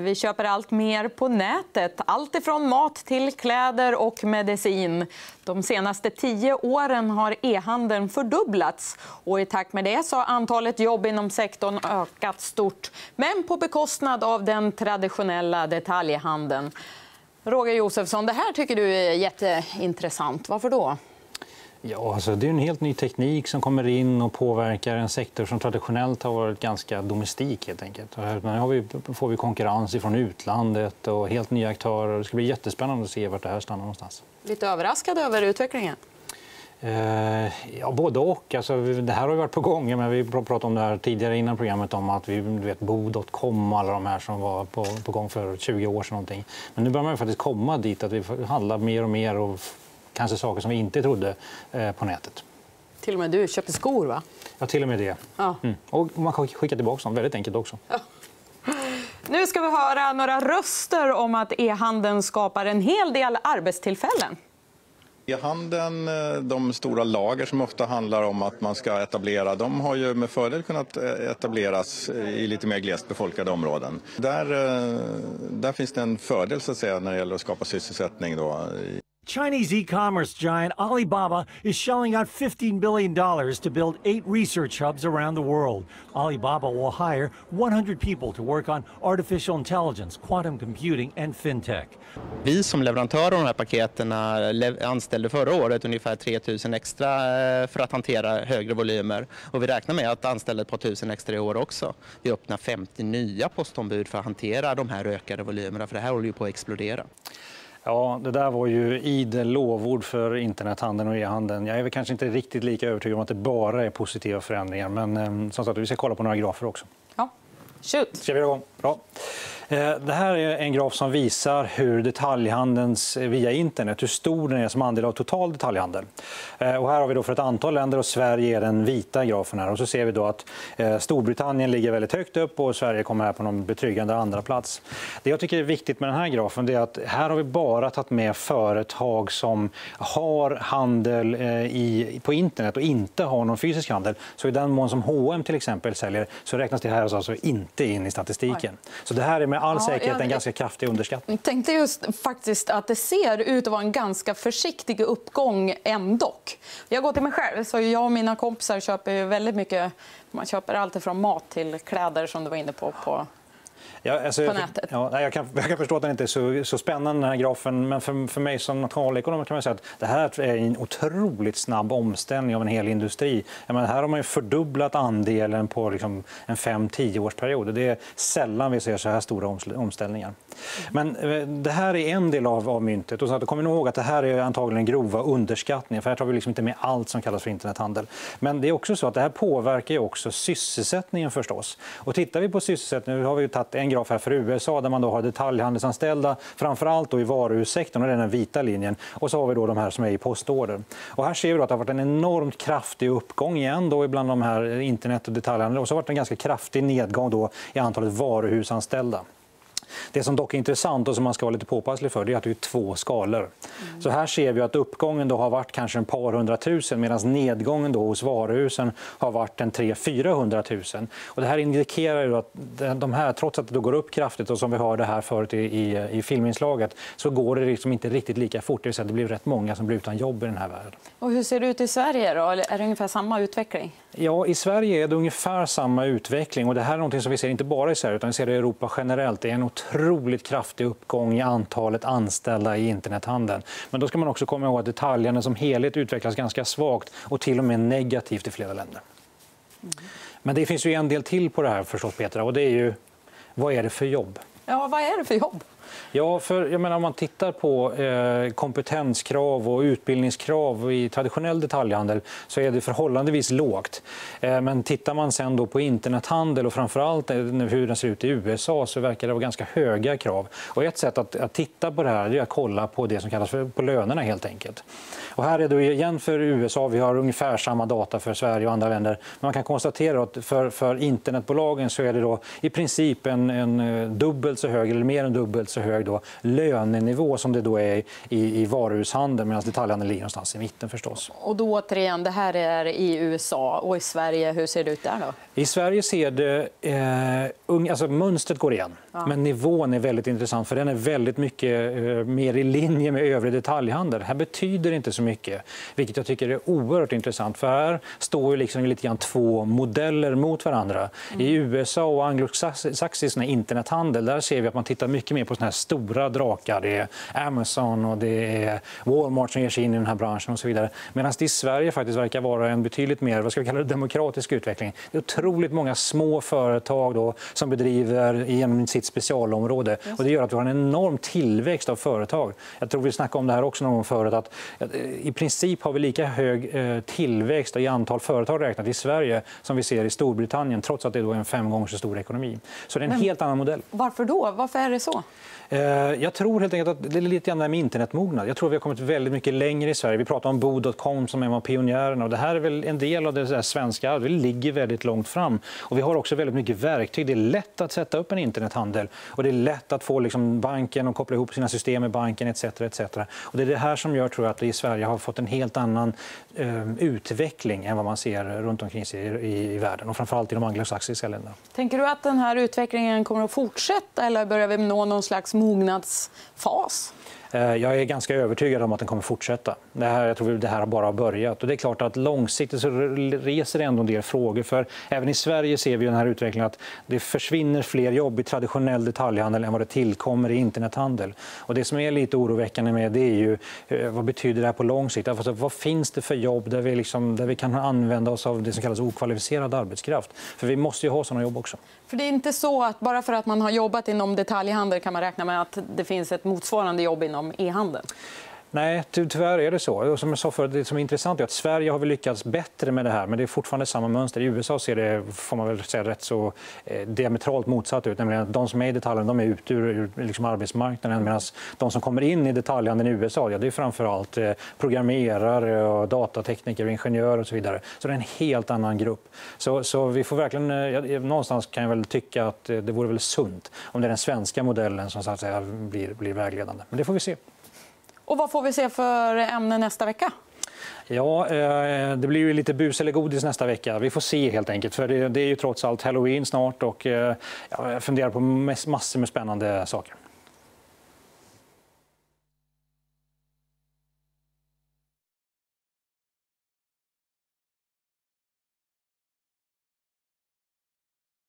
Vi köper allt mer på nätet. Allt ifrån mat till kläder och medicin. De senaste tio åren har e-handeln fördubblats. Och I takt med det så har antalet jobb inom sektorn ökat stort men på bekostnad av den traditionella detaljhandeln. Roger Josefsson, det här tycker du är jätteintressant. Varför då? Ja, alltså det är en helt ny teknik som kommer in och påverkar en sektor som traditionellt har varit ganska domestik. Helt enkelt. här vi, får vi konkurrens från utlandet och helt nya aktörer. Det ska bli jättespännande att se vart det här stannar någonstans. Lite överraskad över utvecklingen? Eh, ja, både och. Alltså, det här har varit på gång. Men vi pratade om det här tidigare innan programmet om att vi vet Bo.com och alla de här som var på, på gång för 20 år sedan. Någonting. Men nu börjar man faktiskt komma dit att vi handlar mer och mer och kanske saker som vi inte trodde eh, på nätet. Till och med du köpte skor, va? Ja, till och med det. Ja. Mm. Och man kan skicka tillbaka dem. Väldigt enkelt också. Ja. Nu ska vi höra några röster om att e-handeln skapar en hel del arbetstillfällen. E-handeln, eh, de stora lager som ofta handlar om att man ska etablera, de har ju med fördel kunnat eh, etableras i lite mer glest befolkade områden. Där, där finns det en fördel så att säga, när det gäller att skapa sysselsättning. Då. Chinese e commerce giant Alibaba is shelling out $15 billion to build eight research hubs around the world. Alibaba will hire 100 people to work on artificial intelligence, quantum computing and fintech. Vi som leverantör av de här paketen eh, anställde förra året ungefär 3 000 extra eh, för att hantera högre volymer. Och vi räknar med att anställa ett par tusen extra i år också. Vi öppnar 50 nya postombud för att hantera de här ökade volymerna, för det här håller ju på att explodera. Ja, det där var ju idel lovord för internethandeln och e-handeln. Jag är väl kanske inte riktigt lika övertygad om att det bara är positiva förändringar. Men eh, som sagt, vi ska kolla på några grafer också. Ja. Shoot. Ska vi igång? Bra. Eh, det här är en graf som visar hur detaljhandelns eh, via internet hur stor den är som andel av total detaljhandel. Eh, och här har vi då för ett antal länder och Sverige är den vita grafen. här. Och så ser vi då att Storbritannien ligger väldigt högt upp och Sverige kommer här på någon betryggande andra plats. Det jag tycker är viktigt med den här grafen är att här har vi bara tagit med företag som har handel i, på internet och inte har någon fysisk handel. Så i den mån som H&M till exempel säljer så räknas det här alltså inte in i statistiken. Så det här är med all säkerhet en ganska kraftig underskattning. Jag tänkte just faktiskt att det ser ut att vara en ganska försiktig uppgång ändå. Jag går till mig själv. Så jag och mina kompisar köper väldigt mycket. Man köper allt från mat till kläder som du var inne på. på Ja, alltså, på nätet. Ja, jag, kan, jag kan förstå att den inte är så, så spännande, den här grafen. Men för, för mig som nationalekonom kan man säga att det här är en otroligt snabb omställning av en hel industri. Menar, här har man fördubblat andelen på liksom en 5-10 årsperiod. Det är sällan vi ser så här stora omställningar. Men eh, det här är en del av, av myntet. Och så kom ihåg att det här är antagligen grova underskattningar. För här tar vi liksom inte med allt som kallas för internethandel. Men det är också så att det här påverkar också sysselsättningen förstås. Och tittar vi på sysselsättningen, nu har vi tagit en graf här för USA där man då har detaljhandelsanställda, framför allt i varuhussektorn, och det är den vita linjen. Och så har vi då de här som är i postorder. Och här ser vi att det har varit en enormt kraftig uppgång igen då bland de här internet och detaljhandeln. Och så har det varit en ganska kraftig nedgång då i antalet varuhusanställda. Det som dock är intressant och som man ska vara lite påpasslig för det är att det är två skalor. Mm. Så här ser vi att uppgången då har varit kanske en par hundratusen medan nedgången då hos varuhusen har varit en 300 000 Och det här indikerar ju att de här, trots att det går upp kraftigt och som vi hörde här förut i, i, i filminslaget så går det liksom inte riktigt lika fort. Det, vill säga det blir rätt många som blir utan jobb i den här världen. Och hur ser det ut i Sverige? Då? Är det ungefär samma utveckling? Ja, I Sverige är det ungefär samma utveckling. och Det här är något som vi ser inte bara i Sverige utan vi ser det i Europa generellt. Det är en otroligt kraftig uppgång i antalet anställda i internethandeln. Men då ska man också komma ihåg att detaljhandeln som helhet utvecklas ganska svagt och till och med negativt i flera länder. Men det finns ju en del till på det här förstås, Petra, och det är ju vad är det för jobb? Ja, vad är det för jobb? Ja, för jag menar, om man tittar på eh, kompetenskrav och utbildningskrav i traditionell detaljhandel så är det förhållandevis lågt. Eh, men tittar man sen då på internethandel och framförallt eh, hur den ser ut i USA så verkar det vara ganska höga krav. Och ett sätt att, att titta på det här är att kolla på det som kallas för på lönerna helt enkelt. Och här är det igen för USA, vi har ungefär samma data för Sverige och andra länder. Men man kan konstatera att för, för internetbolagen så är det då i princip en, en eh, dubbelt så hög, eller mer än dubbelt så hög hög då, lönenivå som det då är i, i varuhushandeln medan detaljhandeln ligger någonstans i mitten förstås. Och då återigen, det här är i USA och i Sverige, hur ser det ut där då? I Sverige ser det... Eh, alltså, mönstret går igen, ja. men nivån är väldigt intressant. för Den är väldigt mycket eh, mer i linje med övrig detaljhandel. Här betyder det inte så mycket, vilket jag tycker är oerhört intressant. För Här står ju liksom lite grann två modeller mot varandra. Mm. I USA och anglosaxisk internethandel där ser vi att man tittar mycket mer på såna här stora drakar. Det är Amazon och det är Walmart som ger sig in i den här branschen. och så vidare. Medan det i Sverige faktiskt verkar vara en betydligt mer vad ska vi kalla det, demokratisk utveckling. Det är otroligt många små företag då, som bedriver genom sitt specialområde. Och det gör att vi har en enorm tillväxt av företag. Jag tror vi snackade om det här också någon gång förut. Att I princip har vi lika hög eh, tillväxt i antal företag räknat i Sverige som vi ser i Storbritannien trots att det är en fem gånger så stor ekonomi. Så det är en Men, helt annan modell. Varför då? Varför är det så? Eh, jag tror helt enkelt att det är lite grann med internetmognad. Jag tror vi har kommit väldigt mycket längre i Sverige. Vi pratar om bo.com som är en av pionjärerna. Och det här är väl en del av det svenska arvet. Vi ligger väldigt långt fram. Och vi har också väldigt mycket verktyg. Det är lätt att sätta upp en internethandel. Och det är lätt att få liksom banken att koppla ihop sina system med banken etc. etc. Och det är det här som gör tror jag, att vi i Sverige har fått en helt annan eh, utveckling än vad man ser runt omkring sig i, i världen. Och framförallt i de anglosaxiska länderna. Tänker du att den här utvecklingen kommer att fortsätta eller börjar vi nå någon slags mognadsfas? Eh, jag är ganska övertygad om att den kommer fortsätta. Det här, jag tror det här har bara börjat. Och det är klart att långsiktigt så reser det ändå en del frågor. För även i Sverige ser vi den här utvecklingen att det försvinner fler jobb i traditionell detaljhandel än vad det tillkommer i internethandel. Och det som är lite oroväckande med det är ju eh, vad betyder det här på lång sikt? Alltså, vad finns det för jobb där vi, liksom, där vi kan använda oss av det som kallas okvalificerad arbetskraft? För vi måste ju ha såna jobb också. För det är inte så att bara för att man har jobbat inom detaljhandel kan man räkna med att det finns ett motsvarande jobb inom e-handeln? Nej, tyvärr är det så. som jag sa förut, det som är intressant är att Sverige har väl lyckats bättre med det här, men det är fortfarande samma mönster. I USA ser det får man väl säga, rätt så eh, diametralt motsatt ut. Nämligen att de som är i detaljen de är ute ur, ur liksom arbetsmarknaden medan de som kommer in i detaljhandeln i USA ja, det är framförallt eh, programmerare, eh, och datatekniker, och ingenjörer och så vidare. Så det är en helt annan grupp. Så, så vi får verkligen, eh, eh någonstans kan jag väl tycka att eh, det vore väl sunt om det är den svenska modellen som så att säga, blir, blir vägledande. Men det får vi se. Och vad får vi se för ämne nästa vecka? Ja, eh, det blir ju lite bus eller godis nästa vecka. Vi får se helt enkelt. För det, är ju trots allt halloween snart och eh, jag funderar på massor med spännande saker.